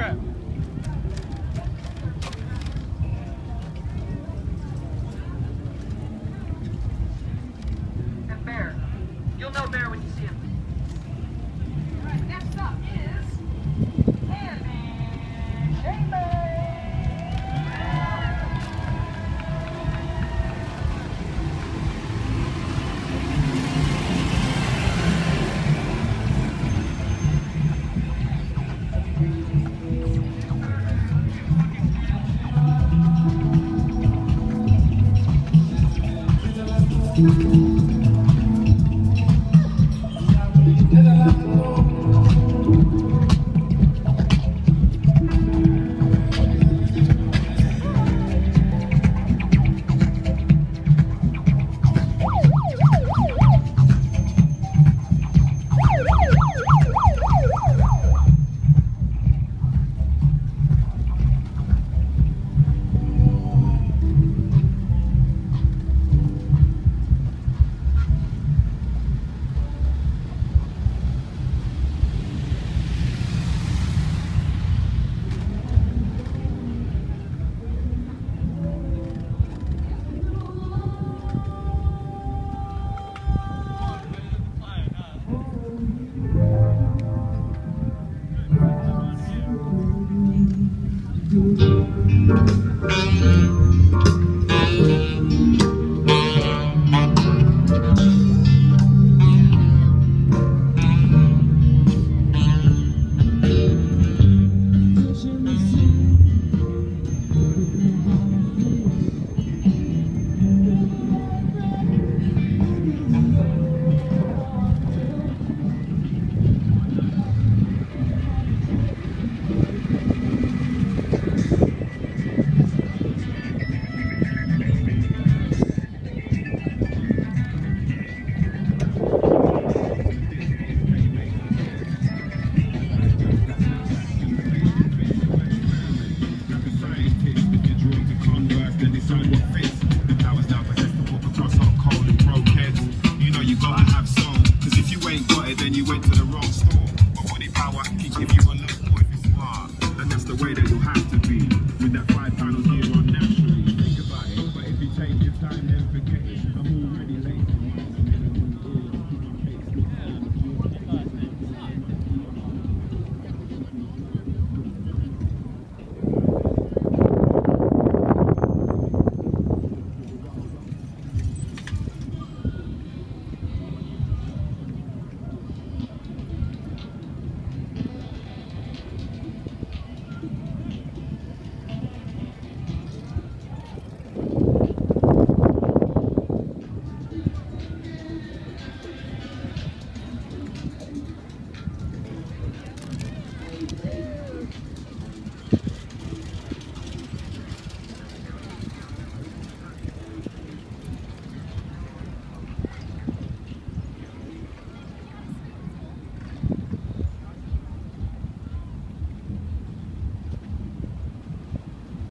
crap. And Bear. You'll know Bear when you see him. Thank and then you went to the